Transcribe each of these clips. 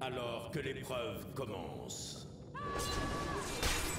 Alors que l'épreuve commence. Ce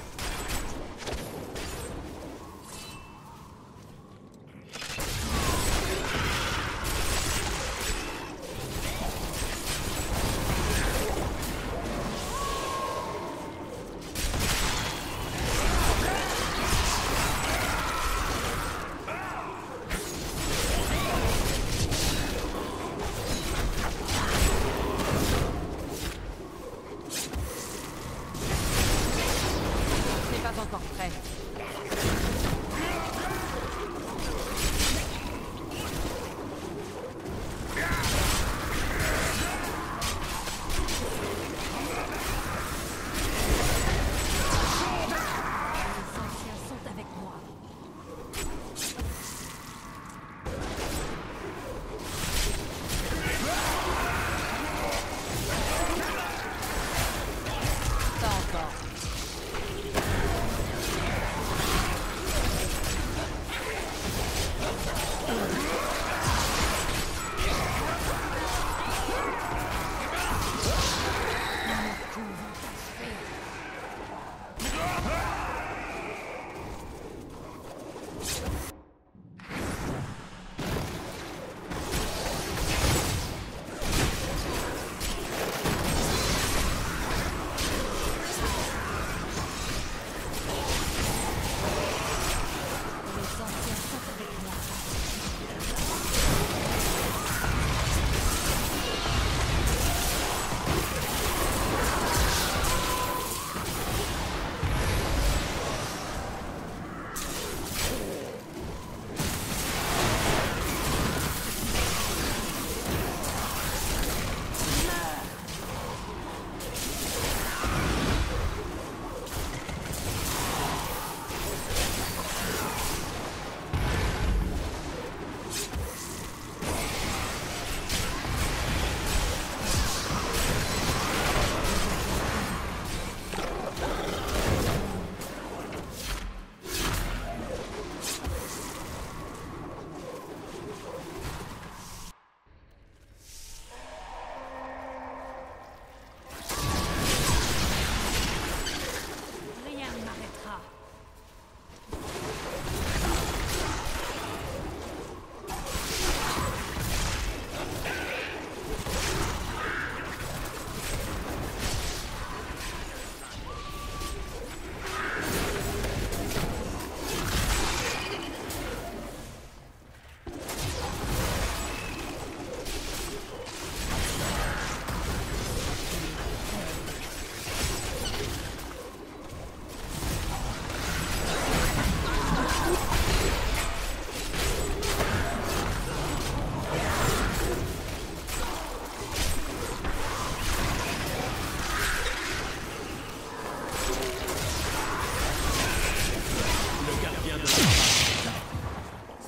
Ah!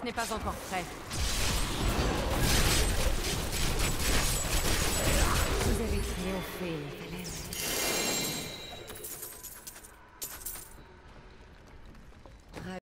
n'est pas encore prêt. Vous avez triomphé, la.